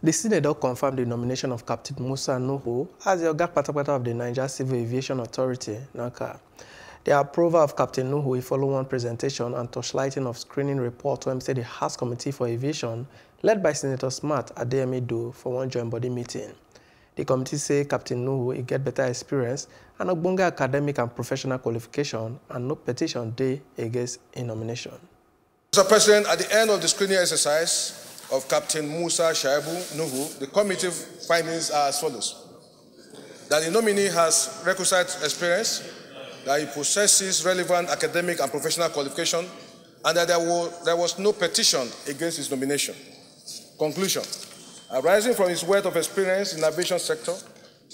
The Senate don confirm the nomination of Captain Musa Nuhu as the Oga Kpatakpata of the Naija Civil Aviation Authority, NACA. The approval of Captain Nuhu will follow one presentation and torchlighting of screening report to the House Committee for Aviation, led by Senator Smart Adeyemi for one joint body meeting. The committee say Captain Nuhu will get better experience and ogbonge academic and professional qualification and no petition day against a nomination. Mr. President, at the end of the screening exercise, of Captain Musa Shaibu Nuhu, the committee findings are as follows. That the nominee has requisite experience, that he possesses relevant academic and professional qualification, and that there was, there was no petition against his nomination. Conclusion. Arising from his wealth of experience in the aviation sector,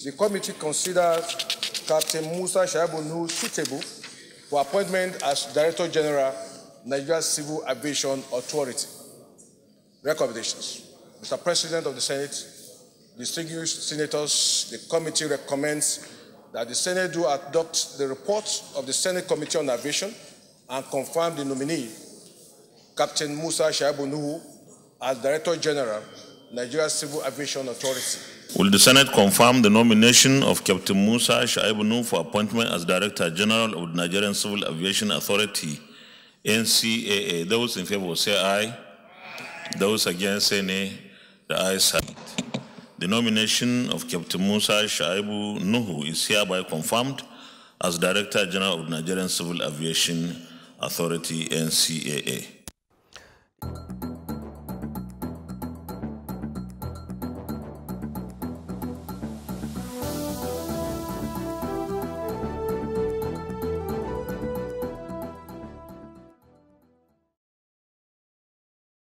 the committee considered Captain Musa Shaibu Nuhu suitable for appointment as Director General, Nigeria Civil Aviation Authority. Recommendations. Mr. President of the Senate, distinguished senators, the committee recommends that the Senate do adopt the report of the Senate Committee on Aviation and confirm the nominee, Captain Musa Shaibu Nuhu, as Director General, Nigeria Civil Aviation Authority. Will the Senate confirm the nomination of Captain Musa Shaibu Nuhu for appointment as Director General of the Nigerian Civil Aviation Authority, NCAA? Those in favor say aye. Those against say nay. The ayes have it. The nomination of Captain Musa Shaibu Nuhu is hereby confirmed as Director General of Nigerian Civil Aviation Authority, NCAA.